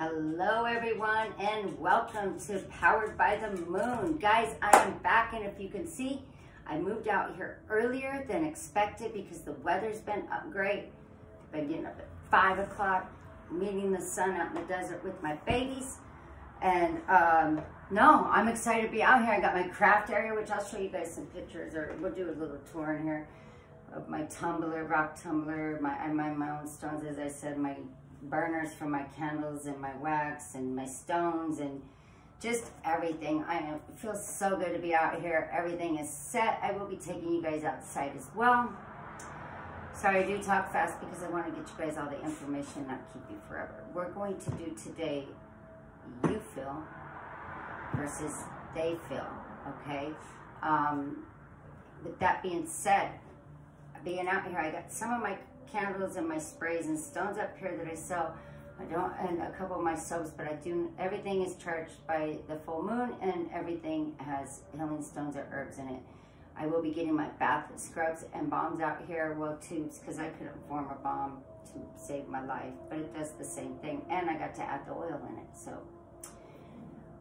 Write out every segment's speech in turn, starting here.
Hello everyone and welcome to Powered by the Moon. Guys, I am back and if you can see, I moved out here earlier than expected because the weather's been up great. Been getting up at five o'clock, meeting the sun out in the desert with my babies. And um, no, I'm excited to be out here. I got my craft area, which I'll show you guys some pictures or we'll do a little tour in here of my tumbler, rock tumbler, my, my, my own stones, as I said, my burners for my candles and my wax and my stones and just everything. I feel so good to be out here. Everything is set. I will be taking you guys outside as well. Sorry, I do talk fast because I want to get you guys all the information, not keep you forever. We're going to do today, you feel versus they feel, okay? Um, with that being said, being out here, I got some of my candles and my sprays and stones up here that I sell. I don't, and a couple of my soaps, but I do, everything is charged by the full moon and everything has healing stones or herbs in it. I will be getting my bath scrubs and bombs out here, well tubes, because I couldn't form a bomb to save my life, but it does the same thing. And I got to add the oil in it, so.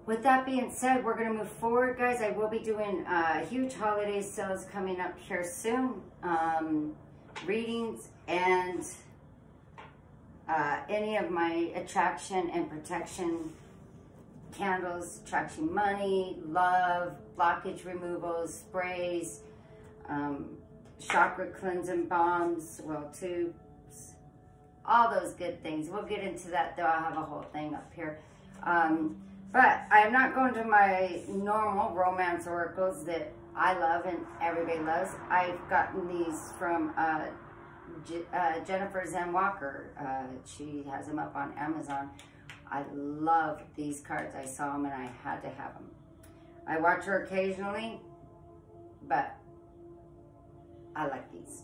With that being said, we're gonna move forward, guys. I will be doing uh, huge holiday sales coming up here soon. Um, readings and uh, any of my attraction and protection candles, attraction money, love, blockage removals, sprays, um, chakra cleansing balms, well tubes, all those good things. We'll get into that though. I have a whole thing up here. Um, but I'm not going to my normal romance oracles that I love and everybody loves. I've gotten these from uh, uh, Jennifer Zen Walker. Uh, she has them up on Amazon. I love these cards. I saw them and I had to have them. I watch her occasionally, but I like these.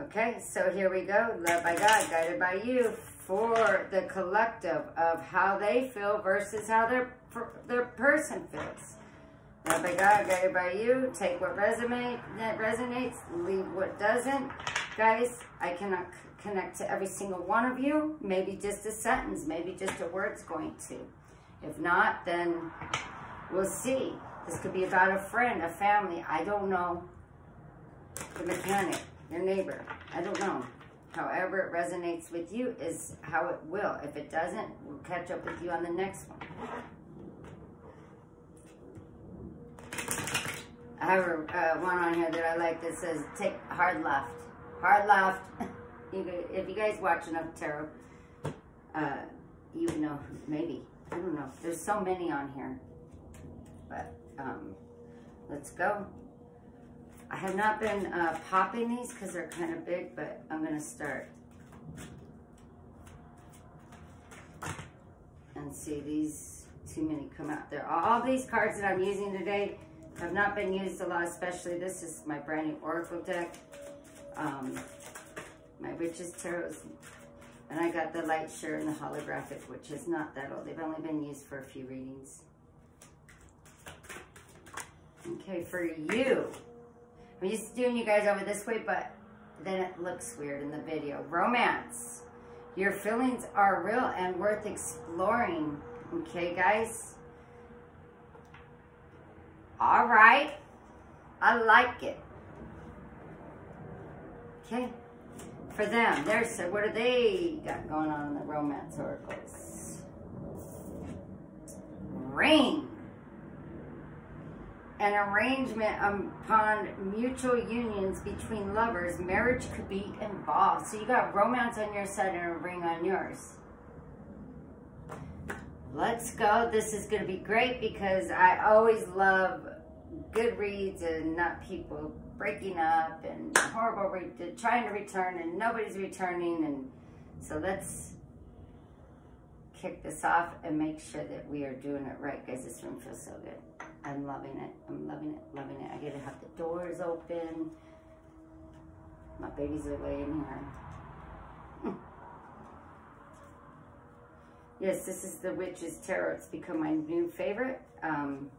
Okay, so here we go. Love by God, guided by you for the collective of how they feel versus how their, their person feels. Love by God, guided by you. Take what resonates, leave what doesn't. Guys, I cannot connect to every single one of you. Maybe just a sentence, maybe just a word's going to. If not, then we'll see. This could be about a friend, a family. I don't know. The mechanic, your neighbor. I don't know. However it resonates with you is how it will. If it doesn't, we'll catch up with you on the next one. I have a, uh, one on here that I like that says, take hard left. Hard left. if you guys watch enough tarot, uh, you know, maybe. I don't know. There's so many on here. But um, let's go. I have not been uh, popping these because they're kind of big, but I'm going to start. And see, these, too many come out there. All these cards that I'm using today have not been used a lot, especially this is my brand new Oracle deck. Um, my Witches Tarot. And I got the Light Seer's and the holographic, which is not that old. They've only been used for a few readings. Okay, for you. I'm to doing you guys over this way, but then it looks weird in the video. Romance. Your feelings are real and worth exploring. Okay, guys? All right. I like it. Okay. For them, there's what do they got going on in the romance oracles? Ring. An arrangement upon mutual unions between lovers, marriage could be involved. So you got romance on your side and a ring on yours. Let's go. This is going to be great because I always love good reads and not people breaking up and horrible trying to return and nobody's returning. And so let's kick this off and make sure that we are doing it right. Guys, this room feels so good. I'm loving it. I'm loving it, loving it. I get to have the doors open. My babies are laying here. Yes, this is the Witch's Tarot. It's become my new favorite. Um,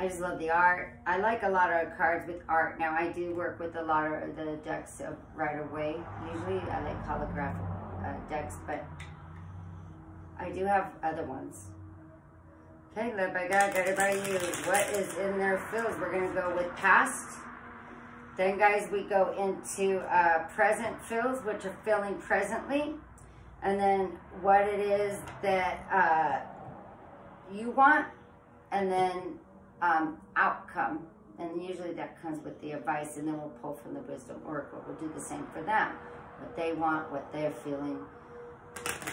I just love the art. I like a lot of cards with art. Now, I do work with a lot of the decks right away. Usually, I like holographic uh, decks, but I do have other ones. Okay, by God, guided by you. What is in their fields? We're to go with past. Then, guys, we go into uh, present fills, which are filling presently. And then what it is that uh, you want. And then um, outcome. And usually that comes with the advice. And then we'll pull from the wisdom oracle. We'll do the same for them. What they want, what they're feeling,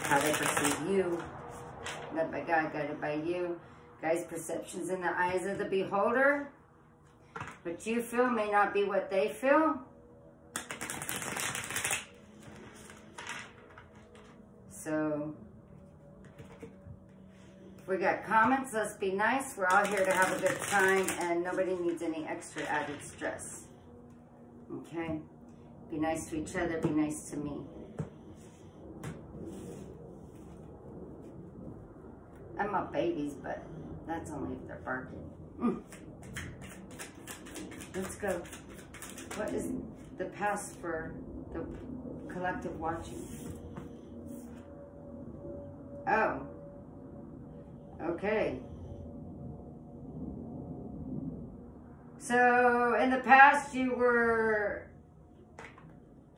how they perceive you. Led by God, guided by you. Guys, perceptions in the eyes of the beholder. What you feel may not be what they feel. So, we got comments, let's be nice. We're all here to have a good time and nobody needs any extra added stress. Okay? Be nice to each other, be nice to me. I'm not babies, but that's only if they're barking. Mm. Let's go. What is the past for the collective watching? Oh. Okay. So in the past you were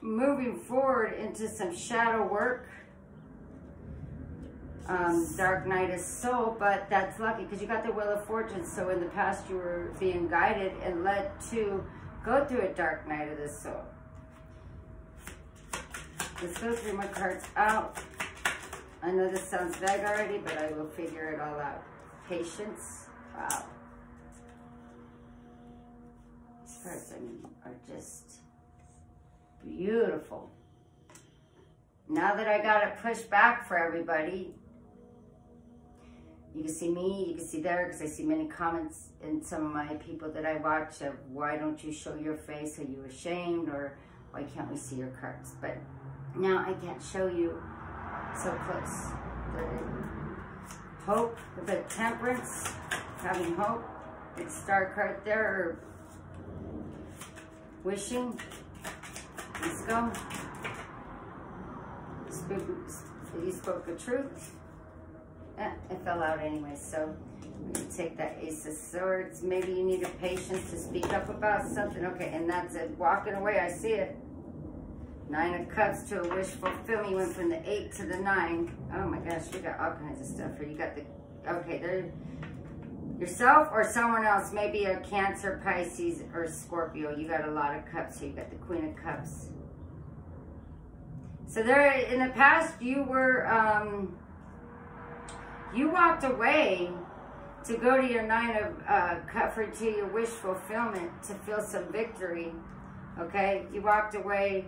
moving forward into some shadow work um, dark night of soul, but that's lucky because you got the wheel of fortune. So in the past, you were being guided and led to go through a dark night of the soul. Let's go through my cards out. I know this sounds vague already, but I will figure it all out. Patience. Wow. These cards, I mean, are just beautiful. Now that I got it pushed back for everybody, you can see me, you can see there, because I see many comments in some of my people that I watch of why don't you show your face? Are you ashamed? Or why can't we see your cards? But now I can't show you so close. hope, the temperance, having hope. It's star card there, wishing. Let's go. You spoke the truth. Eh, it fell out anyway, so take that Ace of Swords. Maybe you need a patience to speak up about something. Okay, and that's it. Walking away, I see it. Nine of Cups to a wish fulfillment. You went from the eight to the nine. Oh my gosh, we got all kinds of stuff here. You got the, okay, there, yourself or someone else, maybe a Cancer, Pisces, or Scorpio. You got a lot of cups here. You got the Queen of Cups. So there, in the past, you were, um, you walked away to go to your nine of uh, comfort to your wish fulfillment to feel some victory. Okay, you walked away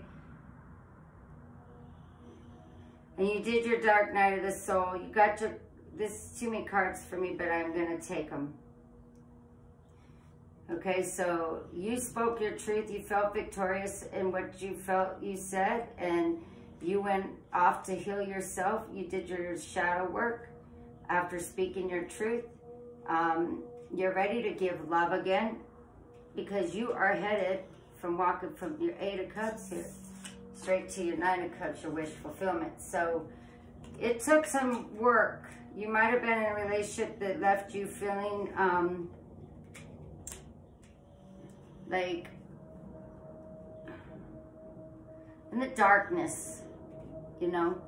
and you did your dark night of the soul. You got your this too many cards for me, but I'm gonna take them. Okay, so you spoke your truth. You felt victorious in what you felt you said, and you went off to heal yourself. You did your shadow work after speaking your truth. Um, you're ready to give love again because you are headed from walking from your Eight of Cups here straight to United your wish fulfillment. So it took some work. You might have been in a relationship that left you feeling um, like in the darkness, you know,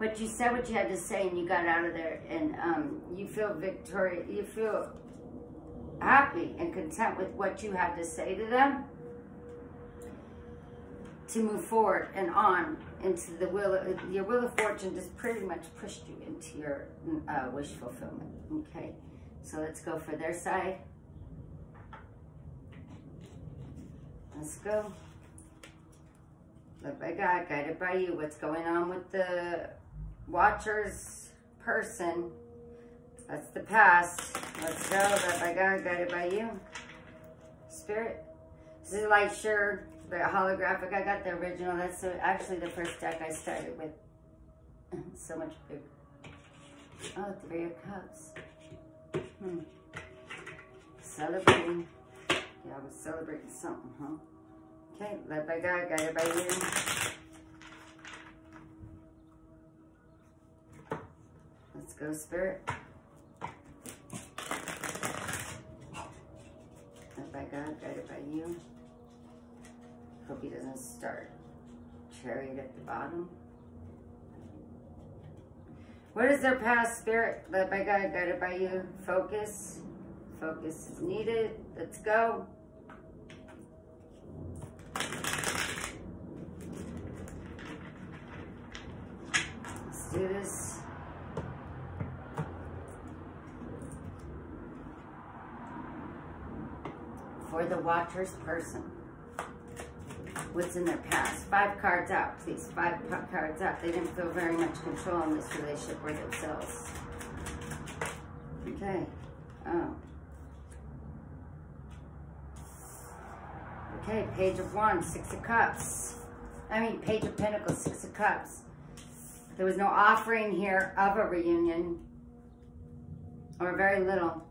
But you said what you had to say and you got out of there and um, you feel victorious, you feel happy and content with what you had to say to them to move forward and on into the will of, your wheel of fortune just pretty much pushed you into your uh, wish fulfillment. Okay, so let's go for their side. Let's go. Led by God, guided by you. What's going on with the watcher's person. That's the past. Let's go. Led by God, guided by you. Spirit. This is like sure, the holographic. I got the original. That's actually the first deck I started with. so much bigger. Oh, Three of Cups. Hmm. Celebrating. Yeah, I was celebrating something, huh? Okay, led by God, guided by you. Let's go, Spirit. God, guided by you. Hope he doesn't start chariot at the bottom. What is their past spirit? Led by God, guided by you. Focus. Focus is needed. Let's go. Let's do this. For the watcher's person what's in their past. Five cards out, please. Five cards out. They didn't feel very much control in this relationship or themselves. Okay. Oh. Okay, Page of Wands, Six of Cups. I mean, Page of Pentacles, Six of Cups. There was no offering here of a reunion, or very little.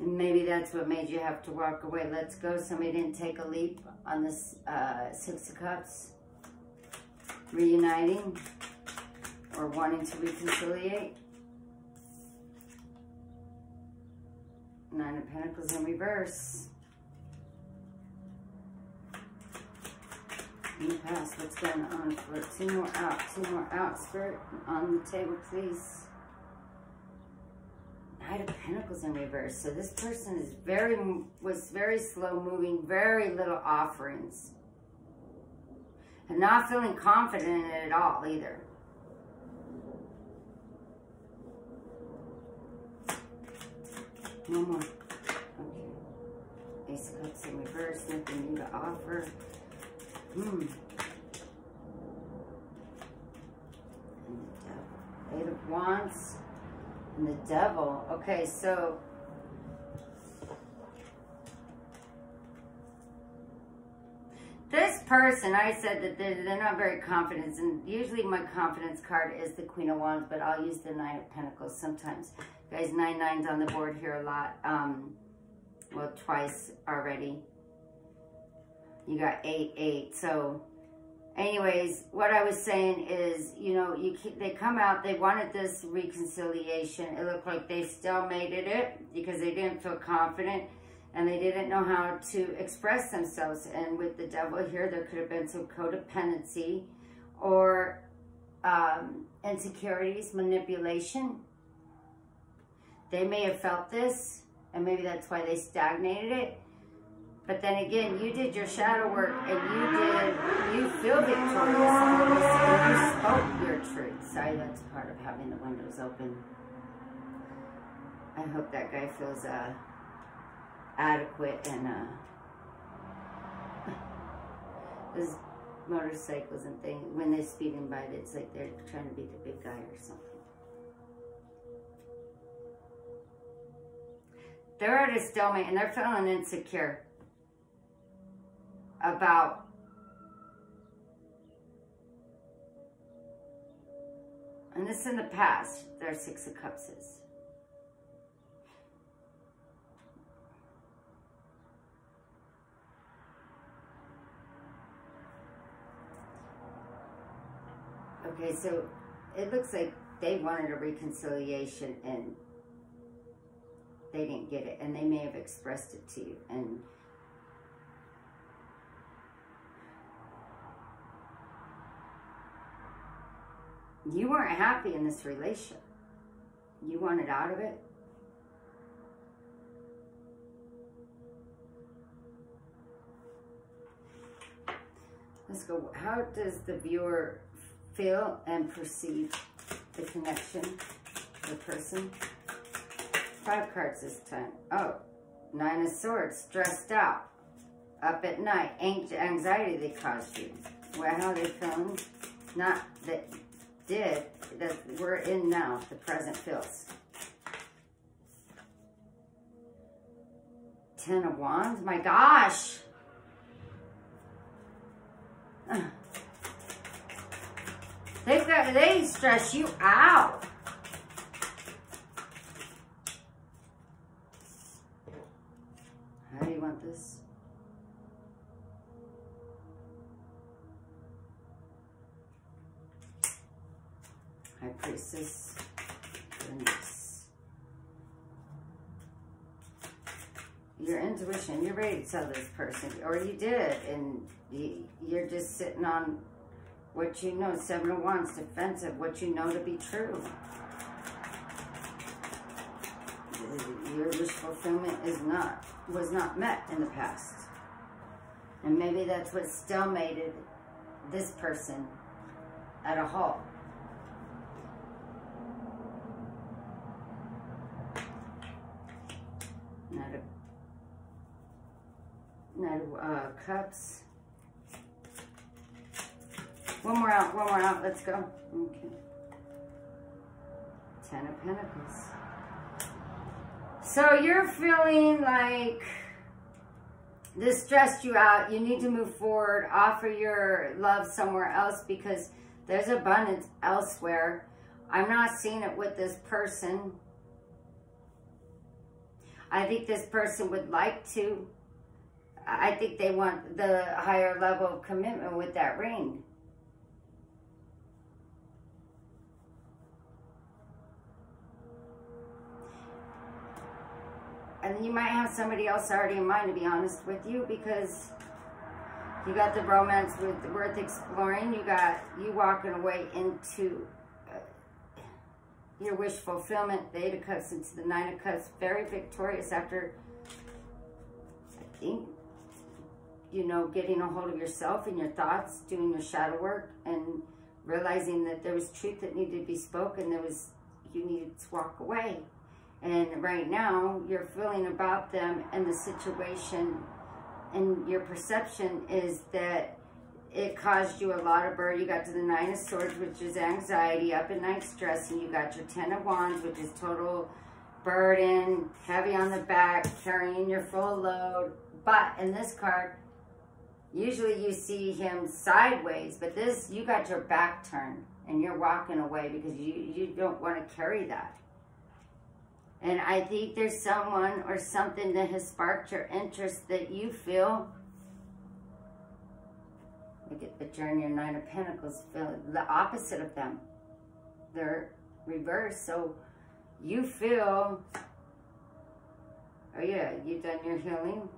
Maybe that's what made you have to walk away. Let's go. Somebody didn't take a leap on this uh, Six of Cups. Reuniting or wanting to reconciliate. Nine of Pentacles in reverse. The past, what's going on for two more out, two more out, Spirit, on the table, please. Pentacles in reverse. So this person is very, was very slow moving, very little offerings. And not feeling confident in it at all either. No more. Okay. Ace of Cups in reverse, nothing new to offer. Hmm. Eight of Wands. And the devil. Okay, so this person, I said that they're, they're not very confident, and usually my confidence card is the Queen of Wands, but I'll use the Nine of Pentacles sometimes. Guys, nine nines on the board here a lot. Um, well, twice already. You got eight, eight. So anyways, what I was saying is, you know, you they come out, they wanted this reconciliation. It looked like they still made it it because they didn't feel confident and they didn't know how to express themselves. And with the devil here, there could have been some codependency or um, insecurities, manipulation. They may have felt this, and maybe that's why they stagnated it. But then again, you did your shadow work and you did, you feel victorious and you spoke your truth. Sorry, that's part of having the windows open. I hope that guy feels uh, adequate and uh, there's motorcycles and things, when they're speeding by, it's like they're trying to be the big guy or something. They're at a stalemate and they're feeling insecure about and this in the past there are six of cups. Is okay so it looks like they wanted a reconciliation and they didn't get it and they may have expressed it to you and You weren't happy in this relationship. You wanted out of it. Let's go. How does the viewer feel and perceive the connection, the person? Five cards this time. Oh, Nine of Swords, stressed out, up at night, anxiety they caused you. Well, how they feeling? Not that did, that we're in now, the present feels. Ten of Wands, my gosh. They've got, they stress you out. Tell this person, or you did, and you, you're just sitting on what you know. Seven of Wands, defensive, what you know to be true. Your wish fulfillment is not, was not met in the past. And maybe that's what stalemated this person at a halt. Knight of, Of uh, Cups. One more out, one more out, let's go. Okay. Ten of Pentacles. So you're feeling like this stressed you out. You need to move forward, offer your love somewhere else because there's abundance elsewhere. I'm not seeing it with this person. I think this person would like to. I think they want the higher level of commitment with that ring. And you might have somebody else already in mind, to be honest with you, because you got the romance with worth exploring. You got you walking away into uh, your wish fulfillment. The Eight of Cups into the Nine of Cups. Very victorious after, I think, you know, getting a hold of yourself and your thoughts, doing your shadow work, and realizing that there was truth that needed to be spoken. There was, you needed to walk away. And right now, you're feeling about them and the situation, and your perception is that it caused you a lot of burden. You got to the Nine of Swords, which is anxiety, up at night stress, and you got your Ten of Wands, which is total burden, heavy on the back, carrying your full load. But in this card, usually you see him sideways, but this, you got your back turned, and you're walking away because you, you don't want to carry that. And I think there's someone or something that has sparked your interest that you feel. Look at the journey of Nine of Pentacles, feel the opposite of them. They're reversed. So you feel, oh yeah, you've done your healing.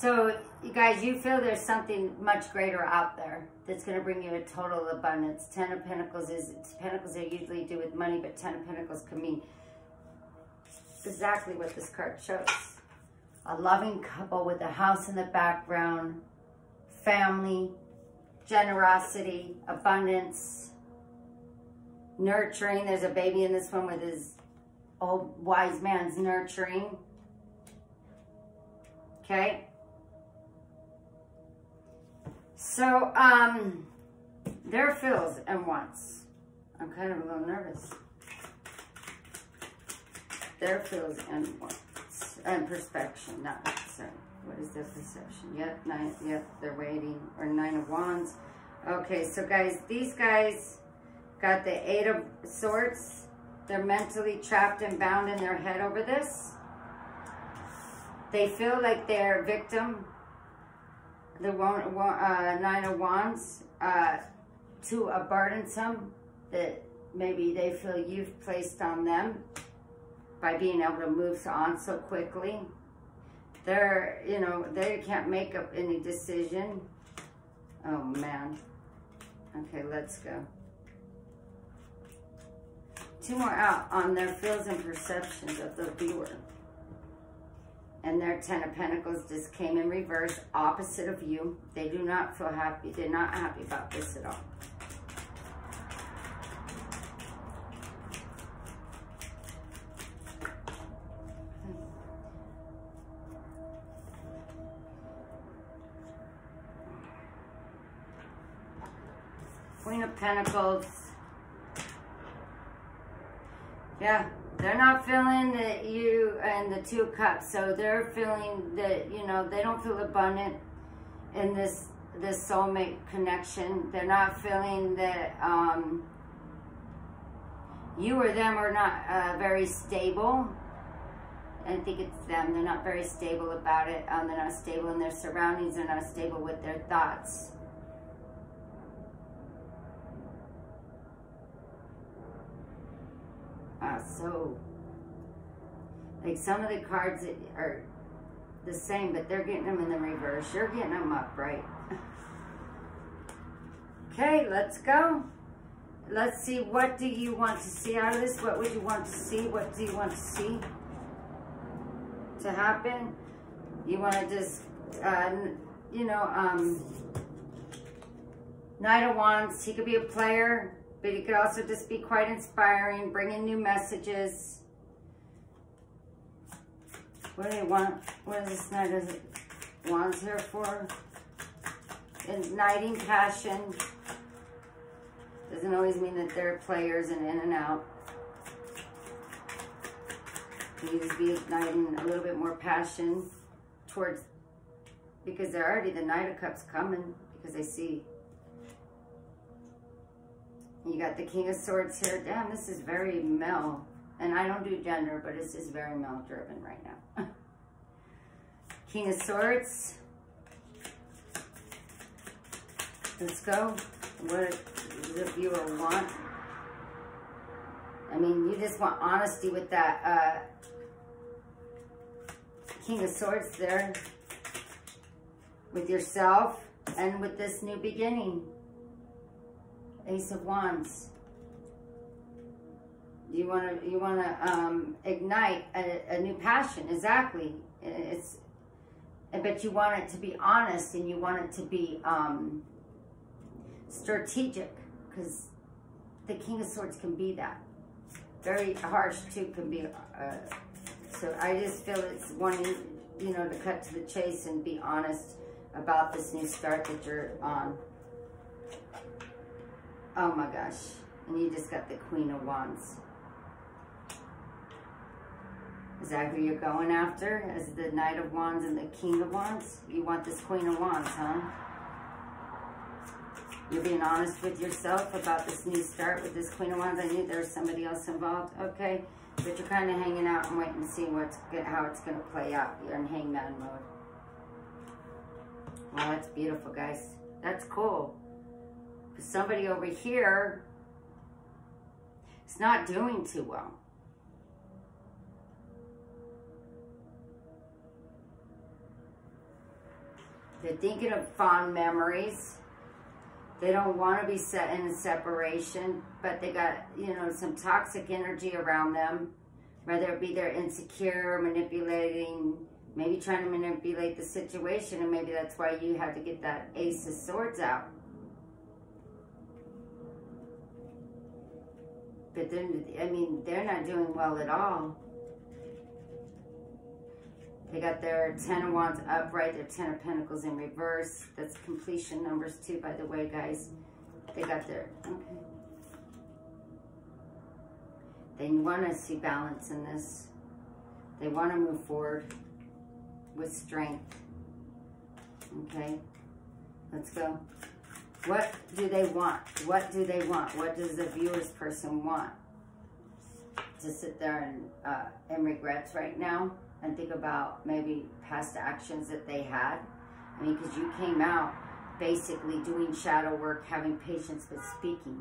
So, you guys, you feel there's something much greater out there that's going to bring you a total abundance. Ten of Pentacles is, Pentacles are usually do with money, but Ten of Pentacles can mean exactly what this card shows. A loving couple with a house in the background, family, generosity, abundance, nurturing. There's a baby in this one with his old wise man's nurturing. Okay. So, um, there feels and wants. I'm kind of a little nervous. There feels and wants. And perspection, not sorry. What is their perception? Yep, nine, yep, they're waiting. Or nine of wands. Okay, so guys, these guys got the eight of swords. They're mentally trapped and bound in their head over this. They feel like they're a victim the uh, Nine of Wands uh, to a burdensome that maybe they feel you've placed on them by being able to move on so quickly. They're, you know, they can't make up any decision. Oh, man. Okay, let's go. Two more out on their feels and perceptions of the viewer and their Ten of Pentacles just came in reverse, opposite of you. They do not feel happy. They're not happy about this at all. Queen of Pentacles. Yeah, they're not feeling that you and the two cups so they're feeling that you know they don't feel abundant in this this soulmate connection. They're not feeling that um, you or them are not uh, very stable. I think it's them. They're not very stable about it. Um, they're not stable in their surroundings. They're not stable with their thoughts. Uh, so, like some of the cards are the same, but they're getting them in the reverse. You're getting them upright. okay, let's go. Let's see, what do you want to see out of this? What would you want to see? What do you want to see to happen? You want to just, uh, you know, um, Knight of Wands, he could be a player, but he could also just be quite inspiring, bringing new messages. What do they want? What is this Knight of Wands here for? Igniting passion. Doesn't always mean that they're players and in and out. You just be igniting a little bit more passion towards, because they're already the Knight of Cups coming, because they see. You got the King of Swords here. Damn, this is very male. And I don't do gender, but it's just very male driven right now. King of Swords. Let's go. What the viewer want. I mean, you just want honesty with that uh, King of Swords there. With yourself and with this new beginning. Ace of Wands. You want to you want to um, ignite a, a new passion. Exactly. It's but you want it to be honest and you want it to be um, strategic because the King of Swords can be that. Very harsh too can be. Uh, so I just feel it's wanting, you know, to cut to the chase and be honest about this new start that you're on. Oh my gosh. And you just got the Queen of Wands. Is that who you're going after? Is the Knight of Wands and the King of Wands? You want this Queen of Wands, huh? You're being honest with yourself about this new start with this Queen of Wands. I knew there was somebody else involved. Okay. But you're kind of hanging out and waiting to see what's how it's going to play out. You're in hangman mode. Well, that's beautiful, guys. That's cool. Somebody over here is not doing too well. They're thinking of fond memories. They don't want to be set in a separation, but they got, you know, some toxic energy around them. Whether it be they're insecure, manipulating, maybe trying to manipulate the situation, and maybe that's why you had to get that Ace of Swords out. But then, I mean, they're not doing well at all. They got their Ten of Wands upright, their Ten of Pentacles in reverse. That's completion numbers too, by the way, guys. They got their, okay. They want to see balance in this. They want to move forward with strength. Okay, let's go. What do they want? What do they want? What does the viewer's person want? To sit there and uh, in regrets right now? and think about maybe past actions that they had. I mean, because you came out basically doing shadow work, having patience with speaking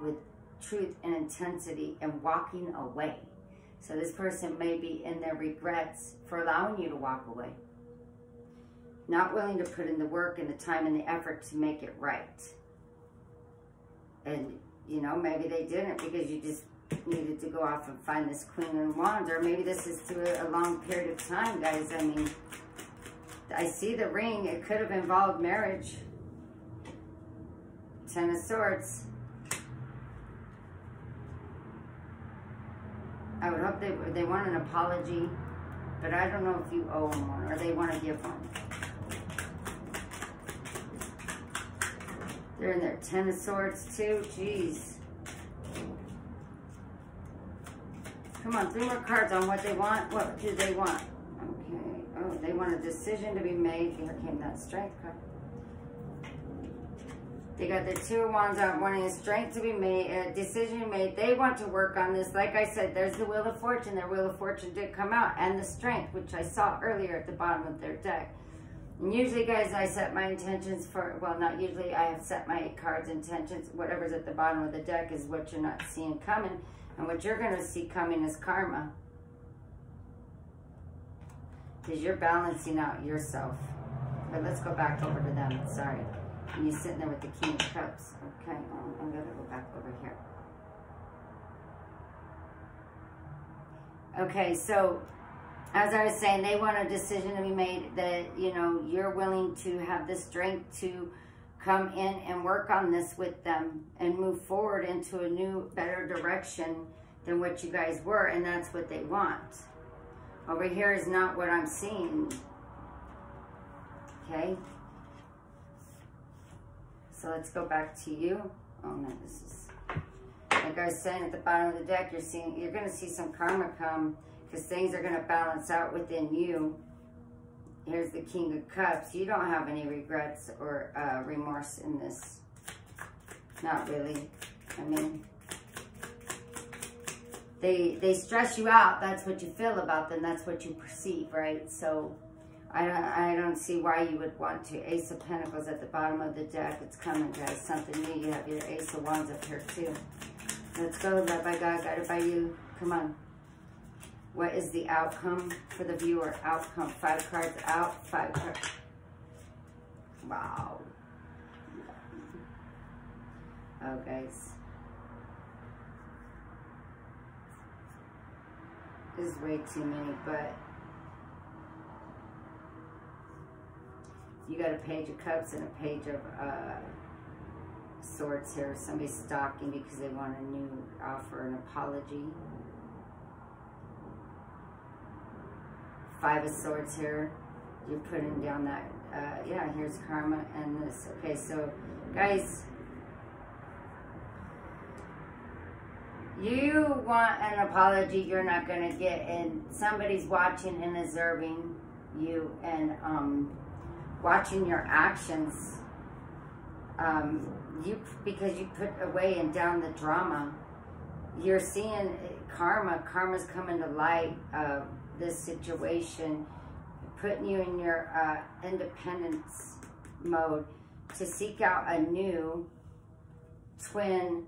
with truth and intensity and walking away. So this person may be in their regrets for allowing you to walk away. Not willing to put in the work and the time and the effort to make it right. And, you know, maybe they didn't because you just needed to go off and find this Queen of Wands, or maybe this is to a long period of time, guys. I mean, I see the ring. It could have involved marriage. Ten of Swords. I would hope they they want an apology, but I don't know if you owe them one or they want to give one. They're in their Ten of Swords too. Jeez. Come on, three more cards on what they want. What do they want? Okay. Oh, they want a decision to be made. Here came that strength card. They got the two of wands out, wanting a strength to be made, a decision made. They want to work on this. Like I said, there's the Wheel of Fortune. Their Wheel of Fortune did come out. And the strength, which I saw earlier at the bottom of their deck. And usually, guys, I set my intentions for, well, not usually, I have set my cards intentions. Whatever's at the bottom of the deck is what you're not seeing coming. And what you're going to see coming is karma. Because you're balancing out yourself. But let's go back over to them. Sorry. And you're sitting there with the King of Cups. Okay, I'm going to go back over here. Okay, so as I was saying, they want a decision to be made that, you know, you're willing to have the strength to come in and work on this with them and move forward into a new, better direction than what you guys were. And that's what they want. Over here is not what I'm seeing. Okay. So let's go back to you. Oh no, this is, like I was saying at the bottom of the deck, you're seeing, you're going to see some karma come because things are going to balance out within you. Here's the King of Cups. You don't have any regrets or uh, remorse in this. Not really. I mean, they they stress you out. That's what you feel about them. That's what you perceive, right? So I don't, I don't see why you would want to. Ace of Pentacles at the bottom of the deck. It's coming, guys. Something new. You have your Ace of Wands up here, too. Let's go. Led by God, guided by you. Come on. What is the outcome for the viewer? Outcome. Five cards out. Five cards. Wow. Oh, guys. This is way too many, but you got a page of cups and a page of uh, swords here. Somebody's stalking because they want a new offer, an apology. Five of swords here. You're putting down that, uh, yeah, here's karma and this. Okay, so guys, you want an apology. You're not going to get and somebody's watching and observing you and um, watching your actions. Um, you because you put away and down the drama. You're seeing karma. Karma's coming to light uh, this situation putting you in your uh, independence mode to seek out a new twin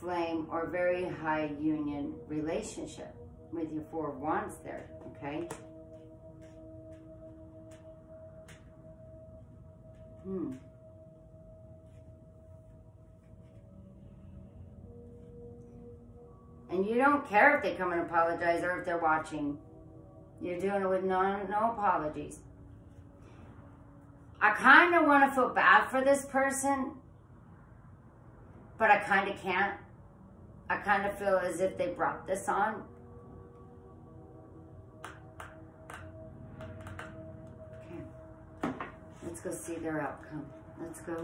flame or very high union relationship with your four wands there, okay? Hmm. And you don't care if they come and apologize or if they're watching. You're doing it with no, no apologies. I kind of want to feel bad for this person, but I kind of can't I kind of feel as if they brought this on. Okay. Let's go see their outcome. Let's go.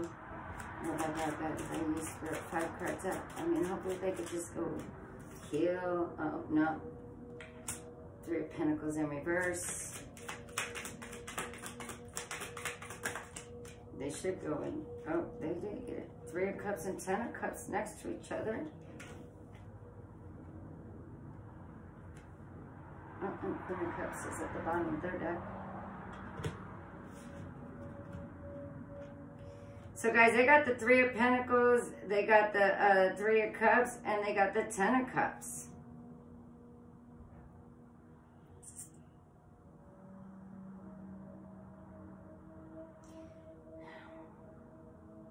Oh, I got that. I used for five cards up. I mean, hopefully they could just go heal. Oh, no. Three of Pentacles in reverse. They should go in. Oh, they did get it. Three of Cups and Ten of Cups next to each other. And Queen of Cups is at the bottom of their deck. So guys, they got the Three of Pentacles, they got the uh, Three of Cups, and they got the Ten of Cups.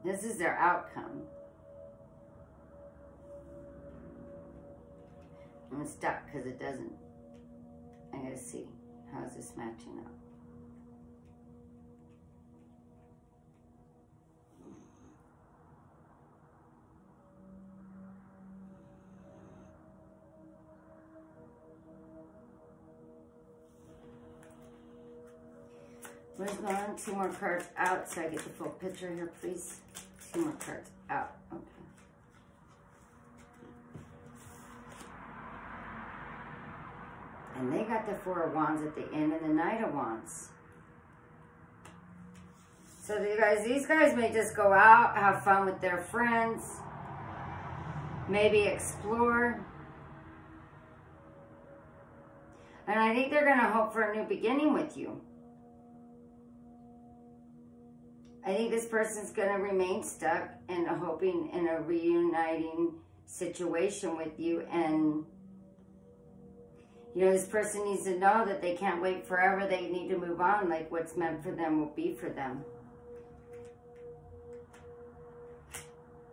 This is their outcome. I'm stuck because it doesn't I gotta see, how's this matching up? Where's going? Two more cards out so I get the full picture here, please. More cards out. Okay. And they got the Four of Wands at the end and the Knight of Wands. So you guys, these guys may just go out, have fun with their friends, maybe explore. And I think they're going to hope for a new beginning with you. I think this person's going to remain stuck and hoping in a reuniting situation with you. And, you know, this person needs to know that they can't wait forever. They need to move on. Like what's meant for them will be for them.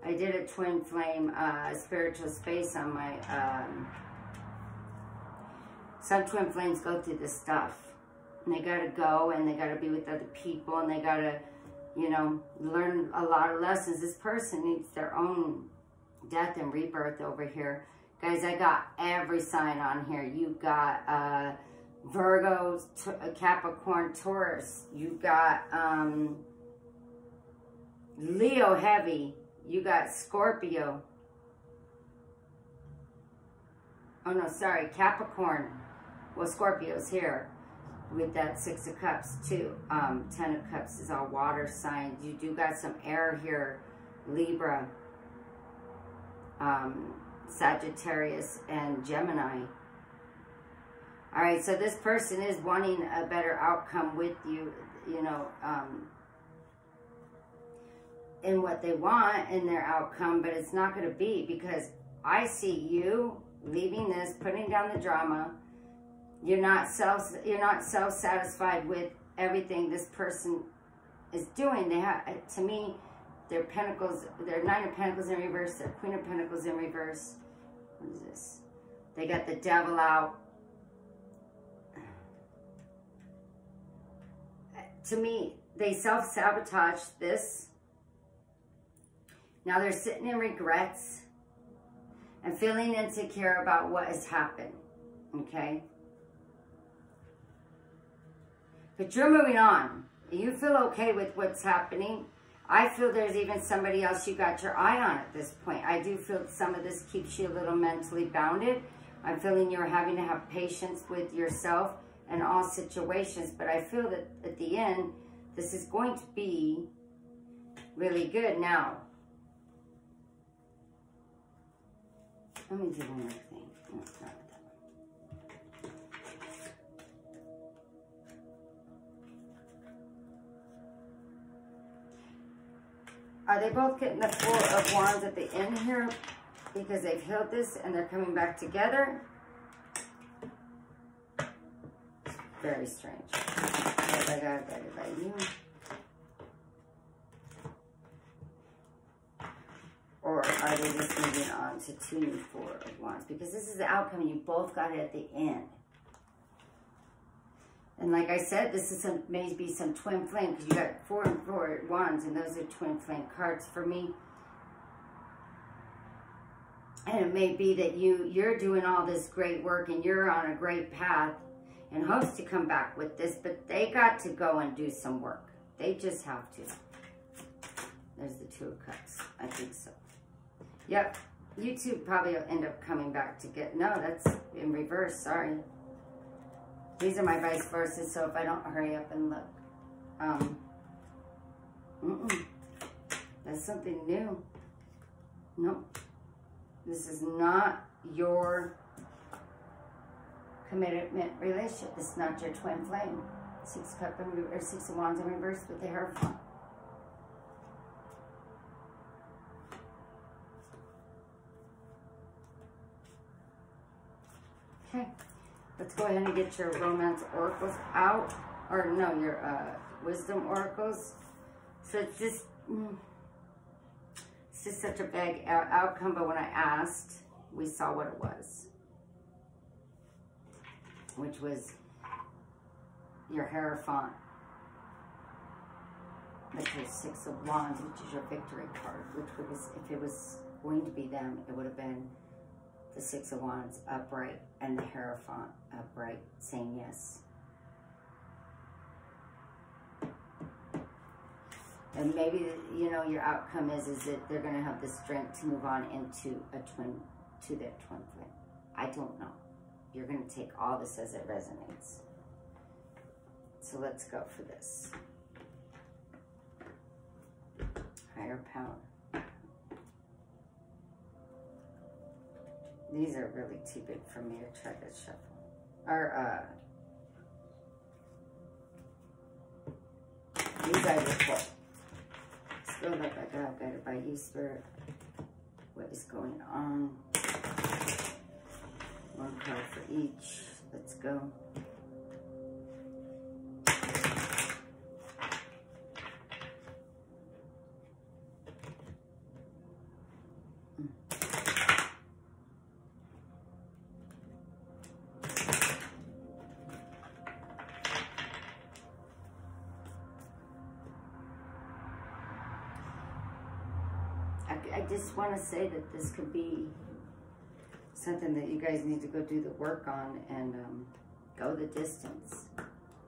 I did a twin flame uh, spiritual space on my... Um, some twin flames go through this stuff. And they got to go and they got to be with other people and they got to, you know, learn a lot of lessons. This person needs their own death and rebirth over here. Guys, I got every sign on here. You got uh, Virgo, uh, Capricorn, Taurus. You got um, Leo heavy. You got Scorpio. Oh no, sorry, Capricorn. Well, Scorpio's here with that Six of Cups too. Um, Ten of Cups is all water signs. You do got some air here, Libra, um, Sagittarius, and Gemini. All right, so this person is wanting a better outcome with you, you know, um, in what they want in their outcome, but it's not going to be because I see you leaving this, putting down the drama, you're not self you're not self-satisfied with everything this person is doing. They have uh, to me, their pentacles, their nine of pentacles in reverse, their queen of pentacles in reverse. What is this? They got the devil out. To me, they self-sabotage this. Now they're sitting in regrets and feeling insecure about what has happened. Okay? But you're moving on. You feel okay with what's happening. I feel there's even somebody else you got your eye on at this point. I do feel some of this keeps you a little mentally bounded. I'm feeling you're having to have patience with yourself in all situations. But I feel that at the end, this is going to be really good. Now, let me do one more thing. Oh, Are they both getting the Four of Wands at the end here? Because they've healed this and they're coming back together? Very strange. You. Or are they just moving on to two new Four of Wands? Because this is the outcome. You both got it at the end. And like I said, this is some maybe some twin flame because you got four and four wands, and those are twin flame cards for me. And it may be that you you're doing all this great work and you're on a great path and hopes to come back with this, but they got to go and do some work. They just have to. There's the two of cups. I think so. Yep. You two probably will end up coming back to get, no, that's in reverse, sorry. These are my vice versa, so if I don't hurry up and look. Um, mm -mm. That's something new. Nope. This is not your commitment relationship. This is not your twin flame. Six cup and or six of wands in reverse with the Hierophant. Okay. Let's go ahead and get your romance oracles out. Or no, your uh, wisdom oracles. So it's just, mm, it's just such a big outcome. But when I asked, we saw what it was. Which was your Hierophant. That's your Six of Wands, which is your victory card. Which was, if it was going to be them, it would have been the Six of Wands upright and the Hierophant upright, saying yes. And maybe, you know, your outcome is, is that they're going to have the strength to move on into a twin, to their twin flame. I don't know. You're going to take all this as it resonates. So let's go for this. Higher power. These are really too big for me to try to shuffle. Or, uh, these are the four. Still like I got guided by you, Spirit. What is going on? One card for each. Let's go. I, I just want to say that this could be something that you guys need to go do the work on and um, go the distance.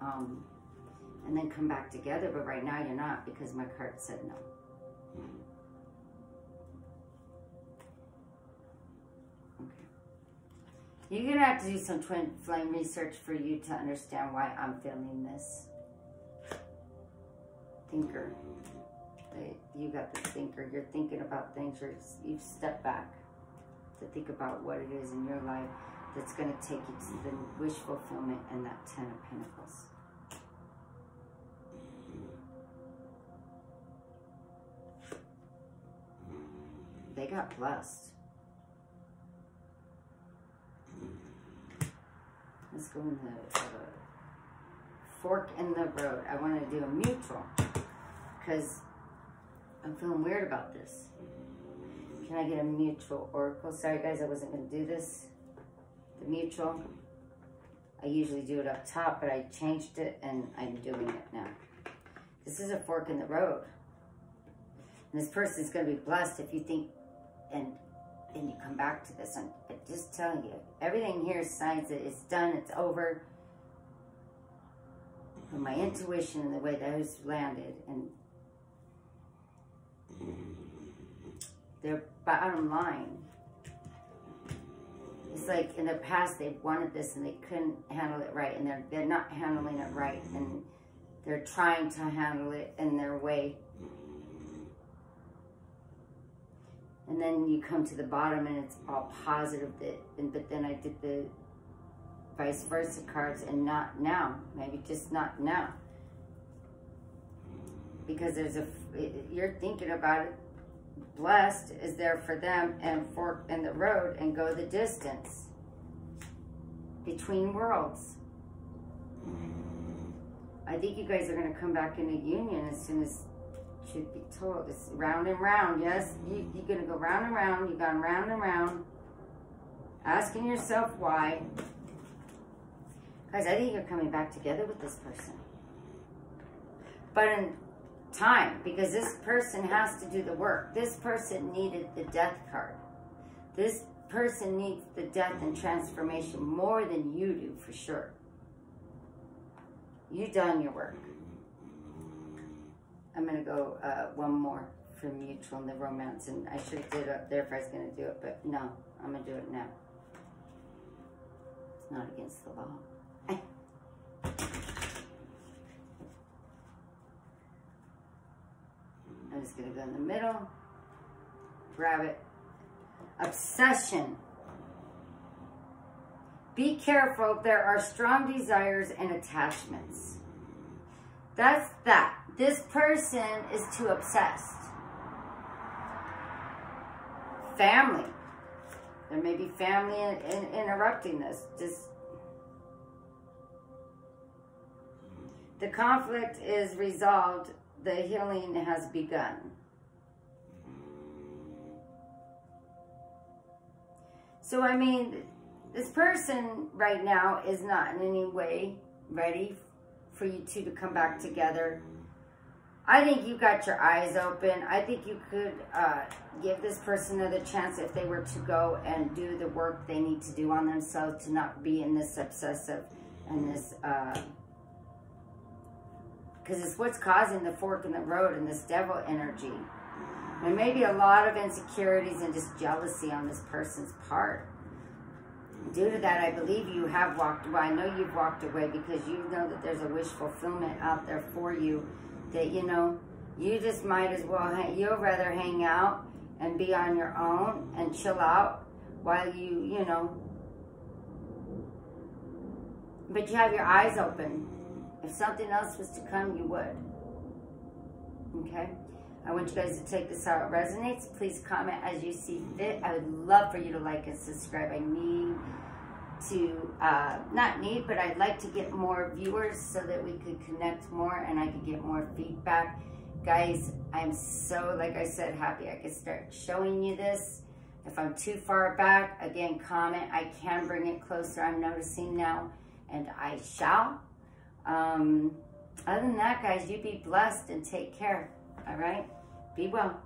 Um, and then come back together, but right now you're not because my card said no. You're gonna have to do some twin flame research for you to understand why I'm feeling this. Thinker you got the thinker. You're thinking about things. You're, you've stepped back to think about what it is in your life that's going to take you to the wish fulfillment and that Ten of Pentacles. They got blessed. Let's go in the uh, fork in the road. I want to do a mutual because I'm feeling weird about this. Can I get a mutual oracle? Oh, sorry guys, I wasn't to do this. The mutual. I usually do it up top, but I changed it and I'm doing it now. This is a fork in the road. And this person is going to be blessed if you think and and you come back to this. I'm just telling you, everything here signs that it's done, it's over. From my intuition and the way those landed and their bottom line. It's like in the past they wanted this and they couldn't handle it right and they're, they're not handling it right and they're trying to handle it in their way. And then you come to the bottom and it's all positive that, and, but then I did the vice versa cards and not now, maybe just not now. Because there's a, you're thinking about it blessed is there for them and fork in the road and go the distance between worlds. I think you guys are going to come back in a union as soon as should be told. It's round and round, yes? You, you're going to go round and round. You've gone round and round. Asking yourself why. Guys, I think you're coming back together with this person. But in time because this person has to do the work. This person needed the death card. This person needs the death and transformation more than you do for sure. You done your work. I'm going to go uh, one more for mutual and the romance. And I should have did it up there if I was going to do it. But no, I'm going to do it now. It's not against the law. just to go in the middle, grab it. Obsession. Be careful, there are strong desires and attachments. That's that. This person is too obsessed. Family. There may be family in, in, interrupting this. Just the conflict is resolved the healing has begun. So, I mean, this person right now is not in any way ready for you two to come back together. I think you got your eyes open. I think you could uh, give this person another chance if they were to go and do the work they need to do on themselves to not be in this obsessive and this uh, because it's what's causing the fork in the road and this devil energy. There may be a lot of insecurities and just jealousy on this person's part. Due to that, I believe you have walked away. I know you've walked away because you know that there's a wish fulfillment out there for you that, you know, you just might as well, you'll rather hang out and be on your own and chill out while you, you know, but you have your eyes open. If something else was to come, you would. Okay? I want you guys to take this how it resonates. Please comment as you see fit. I would love for you to like and subscribe. I need to, uh, not need, but I'd like to get more viewers so that we could connect more and I could get more feedback. Guys, I'm so, like I said, happy I could start showing you this. If I'm too far back, again, comment. I can bring it closer, I'm noticing now, and I shall. Um, other than that, guys, you be blessed and take care, all right? Be well.